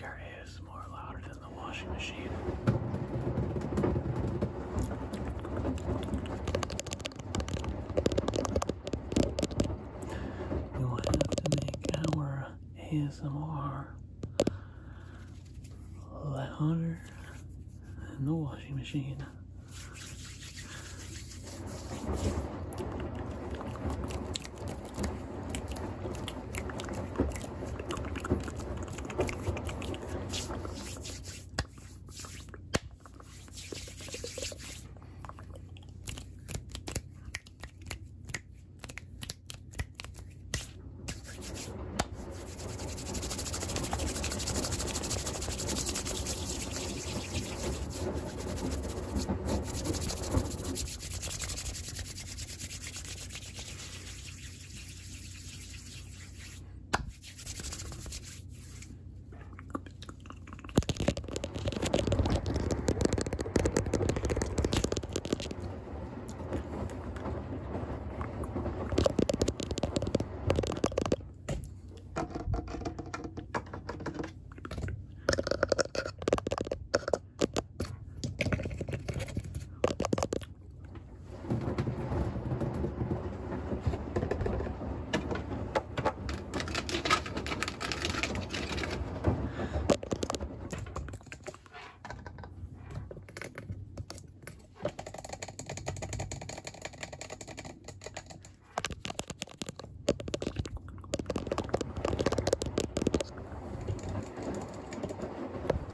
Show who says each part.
Speaker 1: speaker is more louder than the washing machine. We will have to make our ASMR louder than the washing machine.